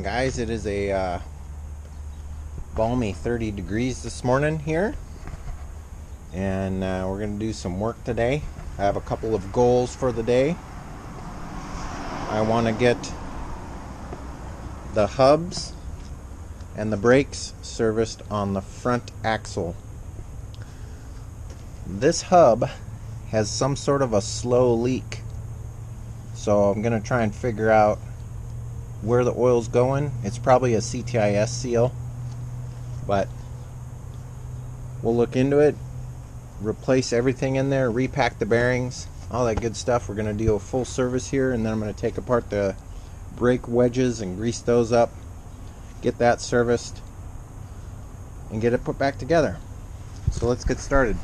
guys, it is a uh, balmy 30 degrees this morning here. And uh, we're going to do some work today. I have a couple of goals for the day. I want to get the hubs and the brakes serviced on the front axle. This hub has some sort of a slow leak. So I'm going to try and figure out where the oil's going. It's probably a CTIS seal, but we'll look into it, replace everything in there, repack the bearings, all that good stuff. We're going to do a full service here, and then I'm going to take apart the brake wedges and grease those up, get that serviced, and get it put back together. So let's get started.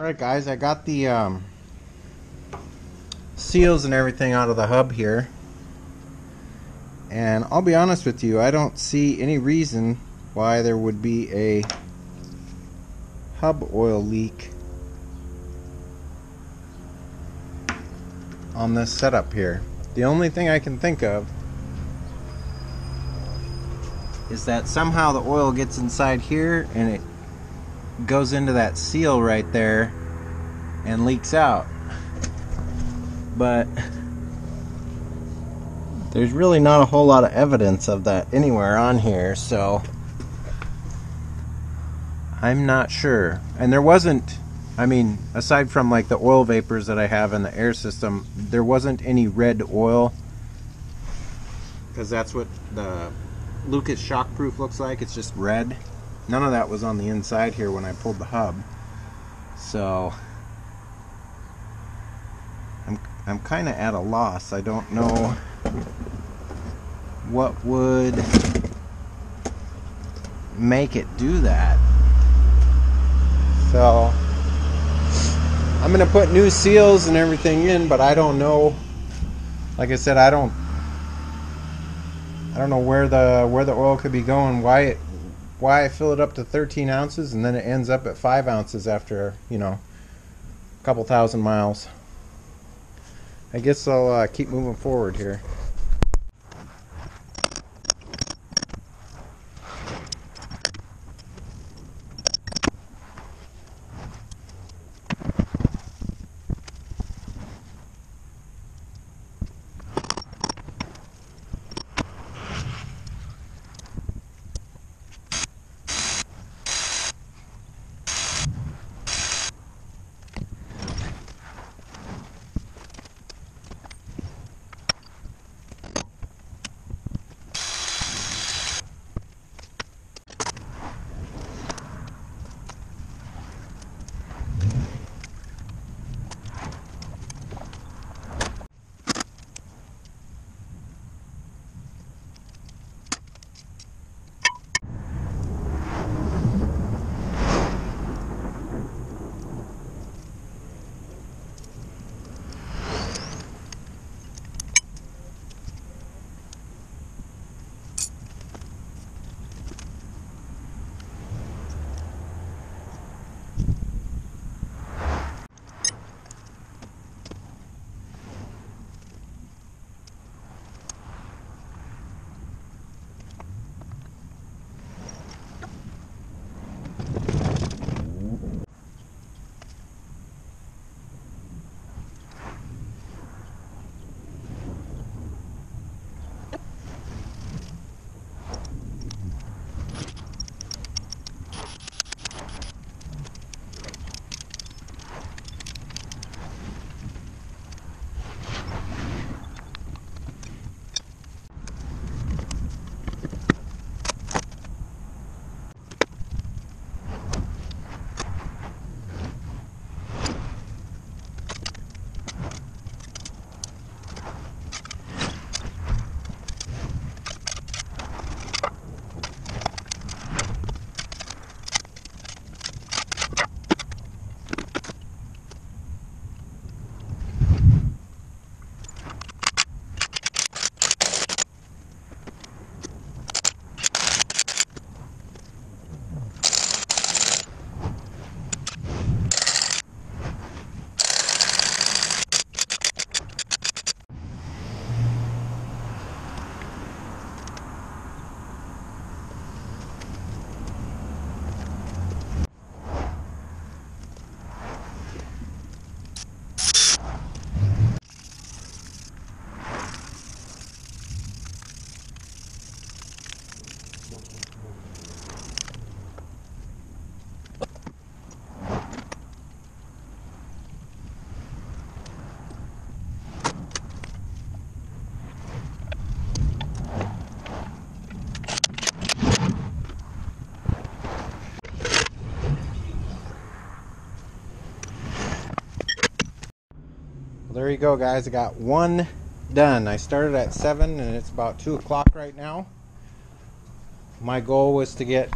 Alright guys, I got the um, seals and everything out of the hub here. And I'll be honest with you, I don't see any reason why there would be a hub oil leak on this setup here. The only thing I can think of is that somehow the oil gets inside here and it goes into that seal right there and leaks out. But there's really not a whole lot of evidence of that anywhere on here, so I'm not sure. And there wasn't, I mean, aside from like the oil vapors that I have in the air system, there wasn't any red oil because that's what the Lucas shockproof looks like. It's just red. None of that was on the inside here when I pulled the hub. So I'm I'm kind of at a loss. I don't know what would make it do that. So I'm gonna put new seals and everything in, but I don't know. Like I said, I don't. I don't know where the where the oil could be going. Why it, why I fill it up to 13 ounces and then it ends up at five ounces after you know a couple thousand miles. I guess I'll uh, keep moving forward here. There you go, guys. I got one done. I started at 7 and it's about 2 o'clock right now. My goal was to get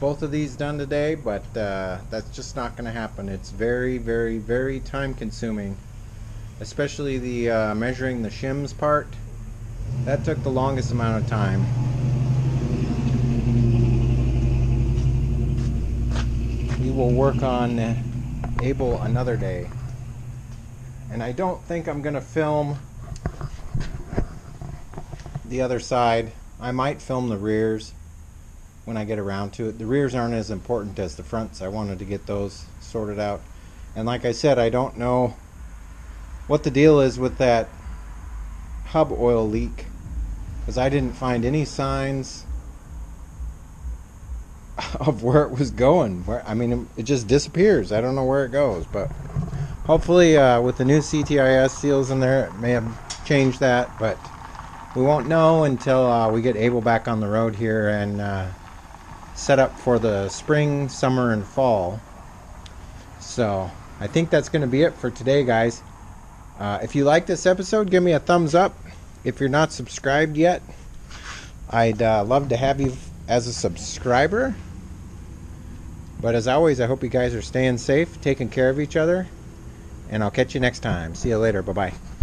both of these done today, but uh, that's just not going to happen. It's very, very, very time consuming, especially the uh, measuring the shims part. That took the longest amount of time. We will work on Abel another day and I don't think I'm gonna film the other side I might film the rears when I get around to it. The rears aren't as important as the fronts. I wanted to get those sorted out. And like I said, I don't know what the deal is with that hub oil leak because I didn't find any signs of where it was going. Where I mean, it just disappears. I don't know where it goes, but hopefully, uh, with the new CTIS seals in there, it may have changed that. But we won't know until uh, we get Abel back on the road here and uh, set up for the spring, summer, and fall. So I think that's going to be it for today, guys. Uh, if you like this episode, give me a thumbs up. If you're not subscribed yet, I'd uh, love to have you as a subscriber. But as always, I hope you guys are staying safe, taking care of each other, and I'll catch you next time. See you later. Bye bye.